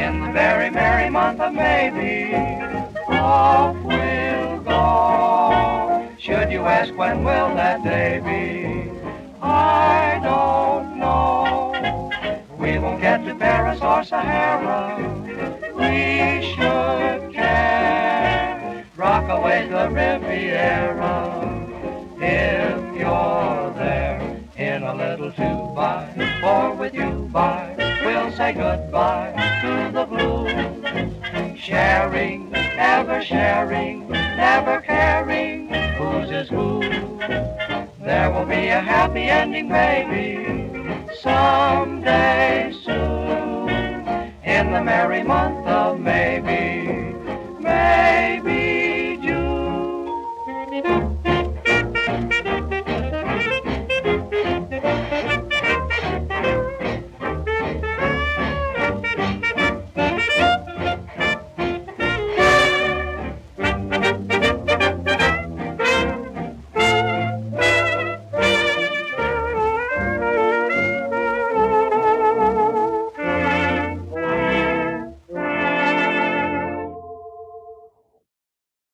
In the very merry month of maybe, off we'll go. Should you ask when will that day be? I don't know. We won't get to Paris or Sahara. We should care. Rockaway the Riviera. If you're there in a little two by four with you by, say goodbye to the blues. Sharing, ever sharing, never caring whose is who. There will be a happy ending, maybe, someday soon, in the merry month of.